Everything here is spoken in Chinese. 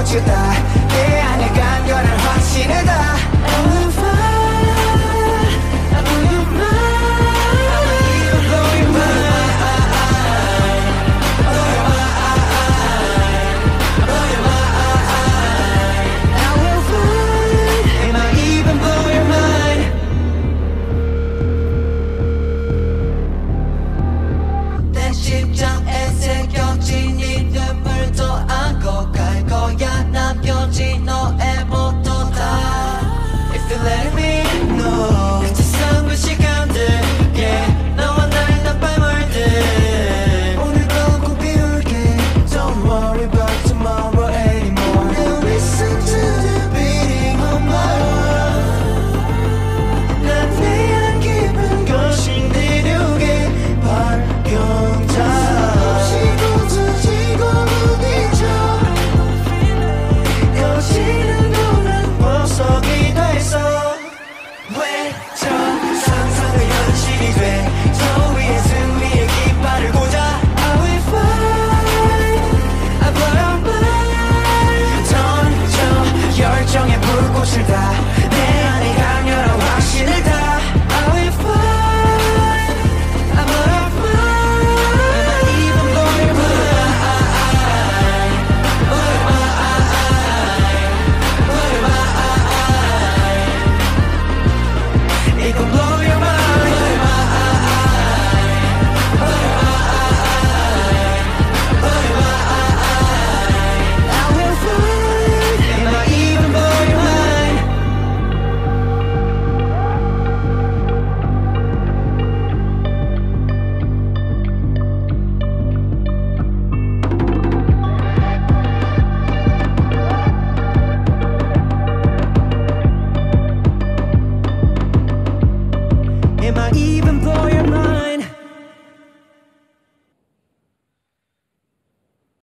what you like even